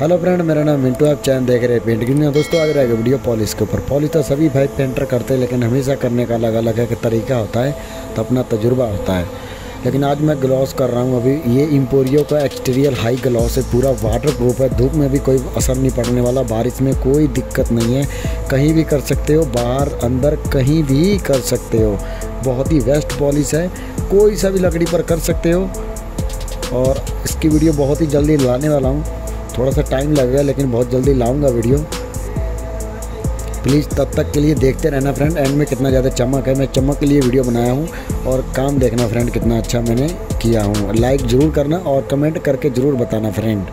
Hello friend मेरा नाम मिंटू, आप चैन देख रहे हैं पेंटिंग में दोस्तों, आज रहेगा वीडियो पॉलिश के ऊपर। पॉलिश तो सभी भाई पेंटर करते हैं, लेकिन हमेशा करने का अलग अलग है तरीका होता है तो अपना तजुर्बा होता है। लेकिन आज मैं ग्लॉस कर रहा हूँ अभी, ये इम्पोरियो का एक्सटीरियर हाई ग्लॉस है, पूरा वाटर प्रूफ है। धूप में भी कोई असर नहीं पड़ने वाला, बारिश में कोई दिक्कत नहीं है। कहीं भी कर सकते हो, बाहर, अंदर कहीं भी कर सकते हो। बहुत ही बेस्ट पॉलिश है। कोई सा भी लकड़ी पर कर सकते हो। और इसकी वीडियो बहुत ही जल्दी लाने वाला हूँ। थोड़ा सा टाइम लगेगा लेकिन बहुत जल्दी लाऊँगा वीडियो प्लीज़ तब तक के लिए देखते रहना फ्रेंड एंड में कितना ज़्यादा चमक है। मैं चमक के लिए वीडियो बनाया हूँ और काम देखना फ्रेंड कितना अच्छा मैंने किया हूँ। लाइक ज़रूर करना और कमेंट करके ज़रूर बताना फ्रेंड